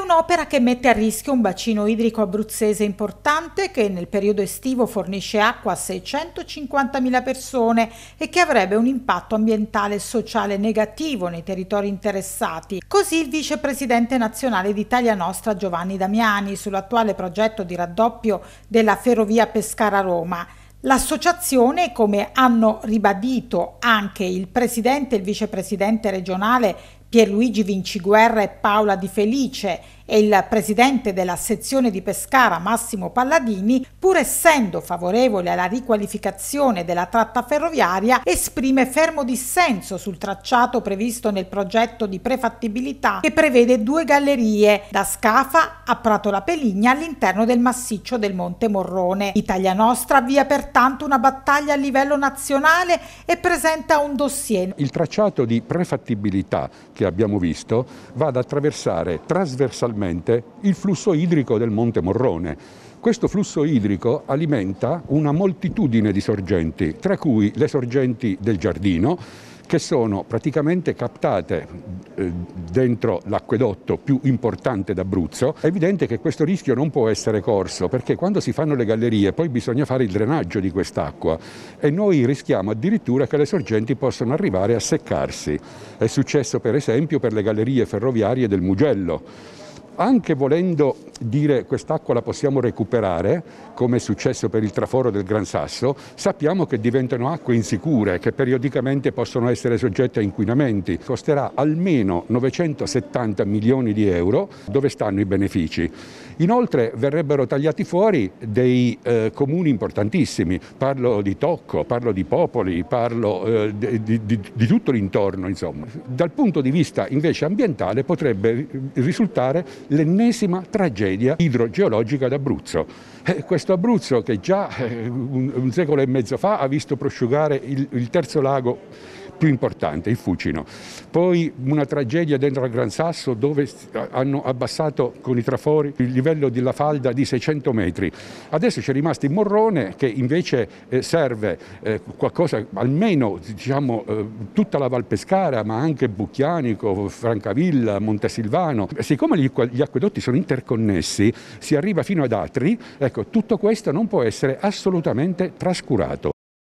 un'opera che mette a rischio un bacino idrico abruzzese importante che nel periodo estivo fornisce acqua a 650.000 persone e che avrebbe un impatto ambientale e sociale negativo nei territori interessati. Così il vicepresidente nazionale d'Italia Nostra Giovanni Damiani sull'attuale progetto di raddoppio della ferrovia Pescara-Roma. L'associazione, come hanno ribadito anche il presidente e il vicepresidente regionale Pierluigi Vinciguerra e Paola Di Felice e il presidente della sezione di Pescara Massimo Palladini, pur essendo favorevole alla riqualificazione della tratta ferroviaria, esprime fermo dissenso sul tracciato previsto nel progetto di prefattibilità che prevede due gallerie da Scafa a Prato La Peligna all'interno del massiccio del Monte Morrone. Italia Nostra avvia pertanto una battaglia a livello nazionale e presenta un dossier. Il tracciato di prefattibilità che abbiamo visto va ad attraversare trasversalmente il flusso idrico del Monte Morrone. Questo flusso idrico alimenta una moltitudine di sorgenti, tra cui le sorgenti del giardino, che sono praticamente captate eh, dentro l'acquedotto più importante d'Abruzzo, è evidente che questo rischio non può essere corso perché quando si fanno le gallerie poi bisogna fare il drenaggio di quest'acqua e noi rischiamo addirittura che le sorgenti possano arrivare a seccarsi. È successo per esempio per le gallerie ferroviarie del Mugello anche volendo dire quest'acqua la possiamo recuperare, come è successo per il traforo del Gran Sasso, sappiamo che diventano acque insicure, che periodicamente possono essere soggette a inquinamenti. Costerà almeno 970 milioni di euro, dove stanno i benefici. Inoltre verrebbero tagliati fuori dei eh, comuni importantissimi, parlo di Tocco, parlo di Popoli, parlo eh, di, di, di, tutto l'intorno. Insomma. Dal punto di vista invece ambientale potrebbe risultare l'ennesima tragedia idrogeologica d'Abruzzo. Eh, questo Abruzzo che già eh, un, secolo e mezzo fa ha visto prosciugare il terzo lago più importante, il Fucino. Poi una tragedia dentro al Gran Sasso dove hanno abbassato con i trafori il livello della falda di 600 metri. Adesso c'è rimasto il Morrone che invece eh, serve eh, qualcosa, almeno diciamo, eh, tutta la Val Pescara, ma anche Bucchianico, Francavilla, Montesilvano. Siccome gli, gli acquedotti sono interconnessi, si arriva fino ad Atri, ecco, tutto questo non può essere assolutamente trascurato.